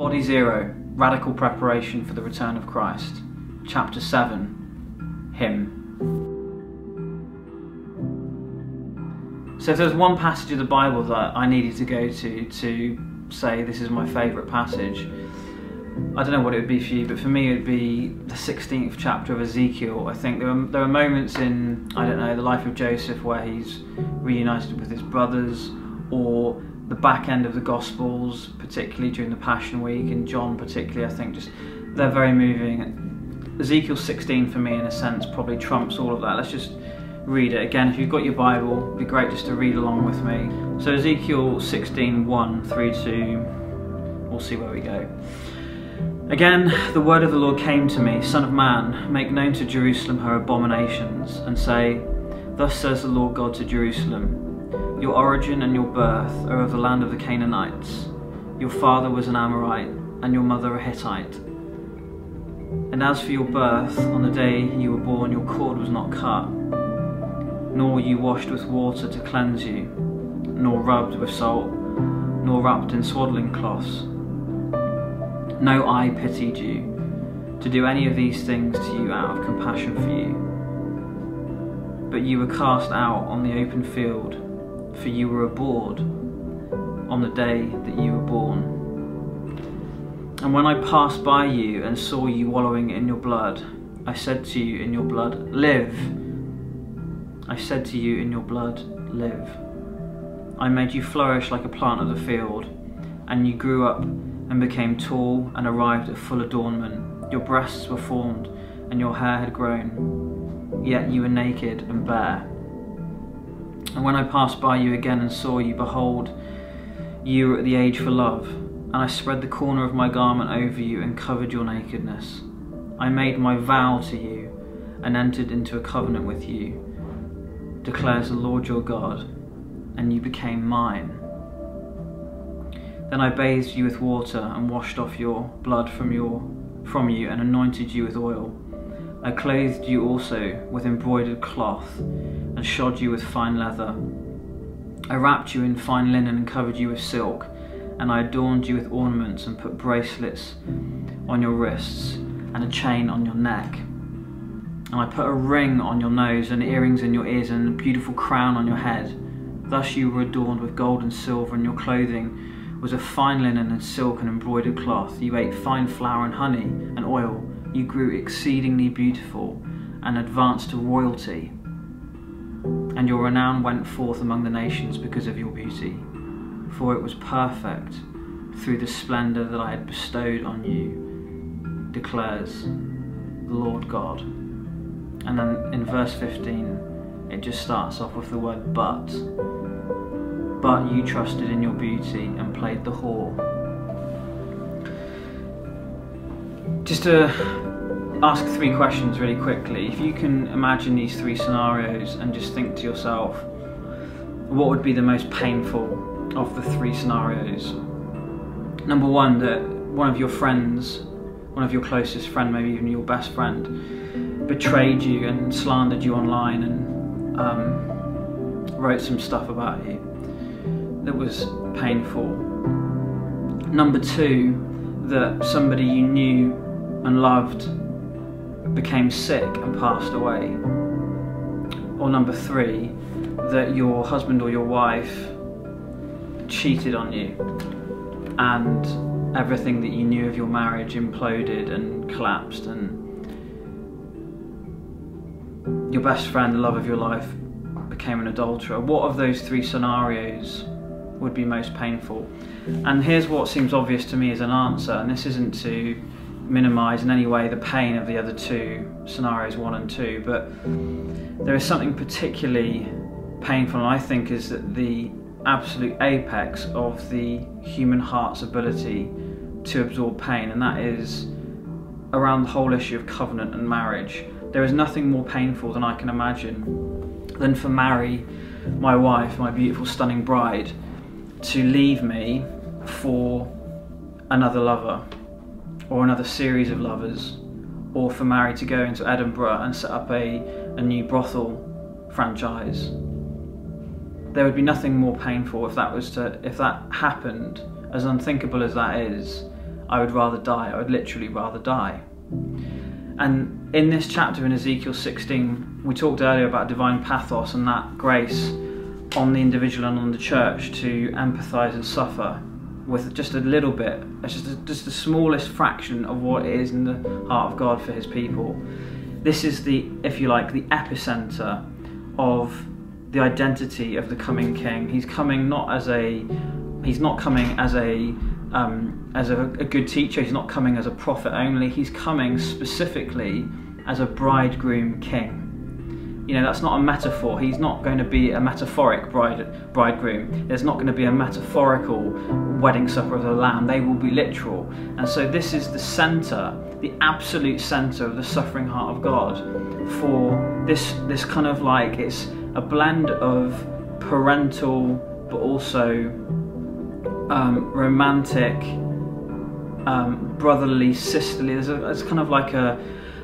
Body Zero Radical Preparation for the Return of Christ, Chapter 7 Him. So, if there's one passage of the Bible that I needed to go to to say this is my favourite passage, I don't know what it would be for you, but for me it would be the 16th chapter of Ezekiel. I think there are, there are moments in, I don't know, the life of Joseph where he's reunited with his brothers, or the back end of the Gospels, particularly during the Passion Week, and John particularly, I think just they're very moving. Ezekiel 16 for me, in a sense, probably trumps all of that. Let's just read it again. If you've got your Bible, it'd be great just to read along with me. So Ezekiel 16, 1 through to, we'll see where we go. Again, the word of the Lord came to me, Son of man, make known to Jerusalem her abominations, and say, Thus says the Lord God to Jerusalem, your origin and your birth are of the land of the Canaanites. Your father was an Amorite, and your mother a Hittite. And as for your birth, on the day you were born, your cord was not cut, nor were you washed with water to cleanse you, nor rubbed with salt, nor wrapped in swaddling cloths. No eye pitied you to do any of these things to you out of compassion for you. But you were cast out on the open field for you were abhorred on the day that you were born. And when I passed by you and saw you wallowing in your blood, I said to you in your blood, Live! I said to you in your blood, Live. I made you flourish like a plant of the field, and you grew up and became tall and arrived at full adornment. Your breasts were formed, and your hair had grown, yet you were naked and bare. And when I passed by you again and saw you, behold, you were at the age for love, and I spread the corner of my garment over you and covered your nakedness. I made my vow to you and entered into a covenant with you, declares the Lord your God, and you became mine. Then I bathed you with water and washed off your blood from your from you and anointed you with oil. I clothed you also with embroidered cloth and shod you with fine leather. I wrapped you in fine linen and covered you with silk, and I adorned you with ornaments and put bracelets on your wrists and a chain on your neck. And I put a ring on your nose and earrings in your ears and a beautiful crown on your head. Thus you were adorned with gold and silver, and your clothing was of fine linen and silk and embroidered cloth. You ate fine flour and honey and oil. You grew exceedingly beautiful and advanced to royalty and your renown went forth among the nations because of your beauty. For it was perfect through the splendour that I had bestowed on you, declares the Lord God. And then in verse 15, it just starts off with the word but. But you trusted in your beauty and played the whore. Just to ask three questions really quickly. If you can imagine these three scenarios and just think to yourself, what would be the most painful of the three scenarios? Number one, that one of your friends, one of your closest friend, maybe even your best friend, betrayed you and slandered you online and um, wrote some stuff about you that was painful. Number two, that somebody you knew and loved became sick and passed away. Or number three, that your husband or your wife cheated on you and everything that you knew of your marriage imploded and collapsed and your best friend, the love of your life, became an adulterer. What of those three scenarios would be most painful? And here's what seems obvious to me as an answer, and this isn't to minimise in any way the pain of the other two scenarios, one and two, but there is something particularly painful, and I think is that the absolute apex of the human heart's ability to absorb pain, and that is around the whole issue of covenant and marriage. There is nothing more painful than I can imagine than for Mary, my wife, my beautiful, stunning bride, to leave me for another lover or another series of lovers, or for Mary to go into Edinburgh and set up a, a new brothel franchise. There would be nothing more painful if that was to if that happened, as unthinkable as that is. I would rather die. I would literally rather die. And in this chapter in Ezekiel 16, we talked earlier about divine pathos and that grace on the individual and on the church to empathize and suffer with just a little bit, it's just a, just the smallest fraction of what it is in the heart of God for His people. This is the, if you like, the epicenter of the identity of the coming King. He's coming not as a, he's not coming as a um, as a, a good teacher. He's not coming as a prophet only. He's coming specifically as a bridegroom king you know that's not a metaphor. He's not going to be a metaphoric bride, bridegroom. There's not going to be a metaphorical wedding supper of the lamb. They will be literal. And so this is the center the absolute center of the suffering heart of god for this this kind of like it's a blend of parental but also um, romantic um, brotherly sisterly. A, there's kind of like a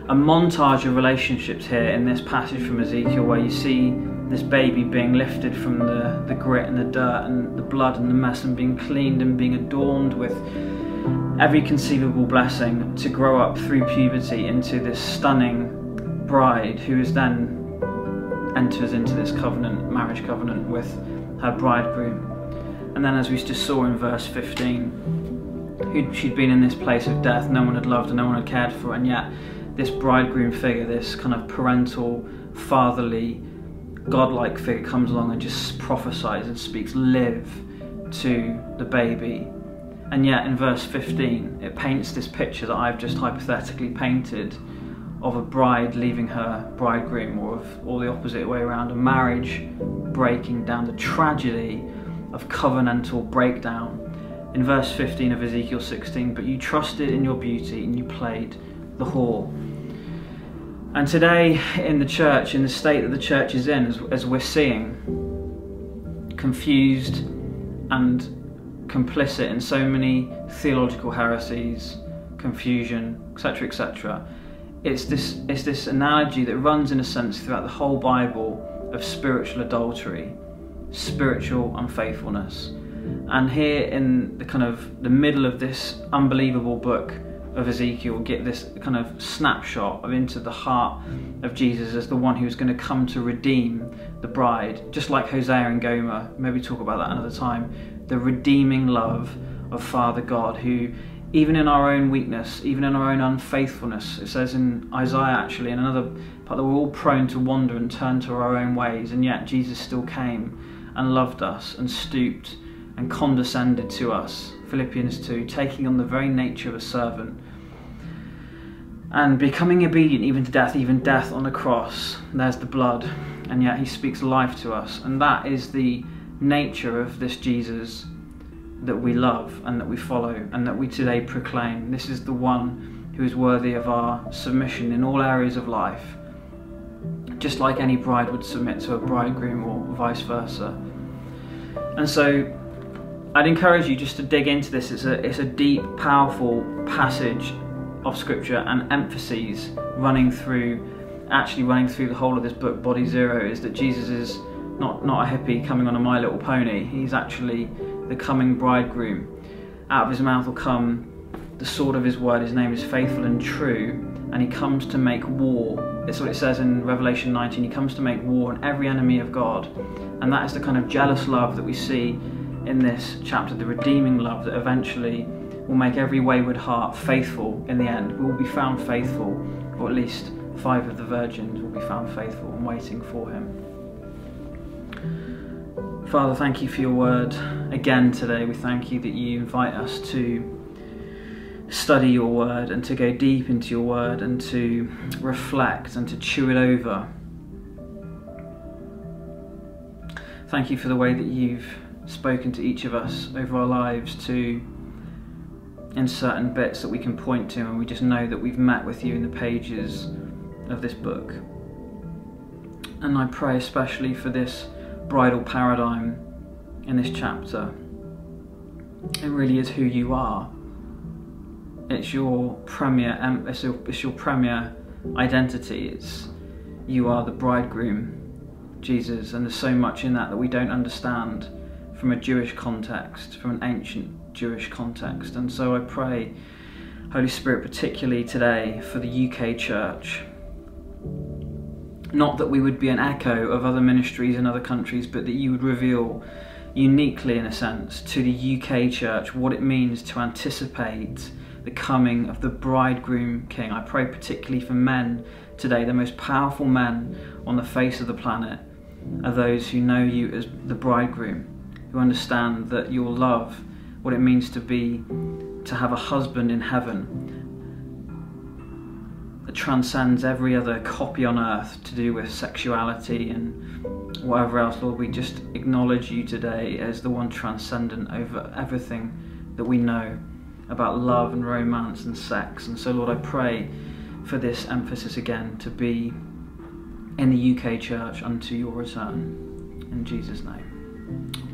a montage of relationships here in this passage from Ezekiel where you see this baby being lifted from the, the grit and the dirt and the blood and the mess and being cleaned and being adorned with every conceivable blessing to grow up through puberty into this stunning bride who is then enters into this covenant, marriage covenant with her bridegroom. And then as we just saw in verse 15, she'd been in this place of death, no one had loved her, no one had cared for her, and yet this bridegroom figure, this kind of parental, fatherly, godlike figure comes along and just prophesies and speaks live to the baby. And yet, in verse 15, it paints this picture that I've just hypothetically painted of a bride leaving her bridegroom, or of all the opposite way around, a marriage breaking down, the tragedy of covenantal breakdown. In verse 15 of Ezekiel 16, but you trusted in your beauty and you played the whore. And today in the church, in the state that the church is in, as, as we're seeing, confused and complicit in so many theological heresies, confusion, etc., etc. It's this, it's this analogy that runs, in a sense, throughout the whole Bible of spiritual adultery, spiritual unfaithfulness. And here in the kind of the middle of this unbelievable book, of Ezekiel get this kind of snapshot of into the heart of Jesus as the one who's going to come to redeem the bride, just like Hosea and Gomer. Maybe talk about that another time. The redeeming love of Father God, who even in our own weakness, even in our own unfaithfulness, it says in Isaiah actually, in another part that we're all prone to wander and turn to our own ways, and yet Jesus still came and loved us and stooped and condescended to us. Philippians 2, taking on the very nature of a servant and becoming obedient even to death, even death on the cross. There's the blood, and yet he speaks life to us. And that is the nature of this Jesus that we love and that we follow and that we today proclaim. This is the one who is worthy of our submission in all areas of life, just like any bride would submit to a bridegroom or vice versa. And so I'd encourage you just to dig into this. It's a, it's a deep, powerful passage of scripture and emphases running through actually running through the whole of this book body zero is that jesus is not not a hippie coming on a my little pony. He's actually the coming bridegroom. Out of his mouth will come the sword of his word. His name is faithful and true and he comes to make war. That's what it says in revelation 19 he comes to make war on every enemy of god. And that is the kind of jealous love that we see in this chapter the redeeming love that eventually will make every wayward heart faithful in the end. Will be found faithful, or at least five of the virgins will be found faithful and waiting for him. Father, thank you for your word again today. We thank you that you invite us to study your word and to go deep into your word and to reflect and to chew it over. Thank you for the way that you've spoken to each of us over our lives to in certain bits that we can point to and we just know that we've met with you in the pages of this book. And I pray especially for this bridal paradigm in this chapter. It really is who you are. It's your premier, it's your, it's your premier identity. It's you are the bridegroom, Jesus, and there's so much in that that we don't understand from a Jewish context, from an ancient Jewish context. And so I pray, Holy Spirit, particularly today for the UK church. Not that we would be an echo of other ministries in other countries, but that you would reveal uniquely, in a sense, to the UK church what it means to anticipate the coming of the bridegroom king. I pray particularly for men today, the most powerful men on the face of the planet are those who know you as the bridegroom, who understand that your love, what it means to be, to have a husband in heaven, that transcends every other copy on earth to do with sexuality and whatever else, Lord. We just acknowledge you today as the one transcendent over everything that we know about love and romance and sex. And so, Lord, I pray for this emphasis again to be in the UK church unto your return. In Jesus' name.